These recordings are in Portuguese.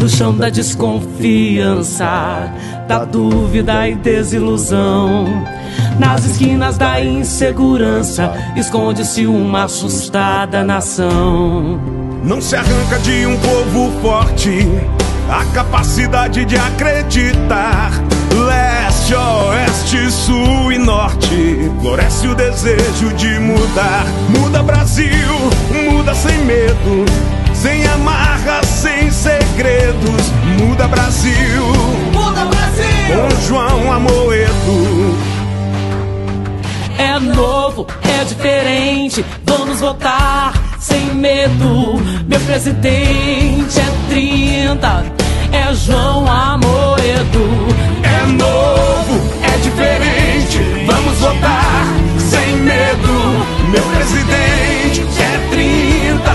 no chão da desconfiança, da dúvida e desilusão. Nas esquinas da insegurança, esconde-se uma assustada nação. Não se arranca de um povo forte a capacidade de acreditar. Leste, oeste, sul e norte, floresce o desejo de mudar. Muda Brasil, muda sem medo, sem amarras, Brasil, muda Brasil. Com João Amoedo. É novo, é diferente, vamos votar sem medo. Meu presidente é 30, é João Amoedo. É novo, é diferente, vamos votar sem medo. Meu presidente é 30,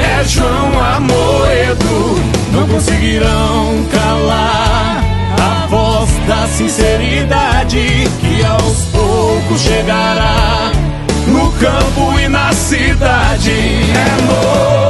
é João Amoedo. Conseguirão calar a voz da sinceridade que aos poucos chegará no campo e na cidade. É novo,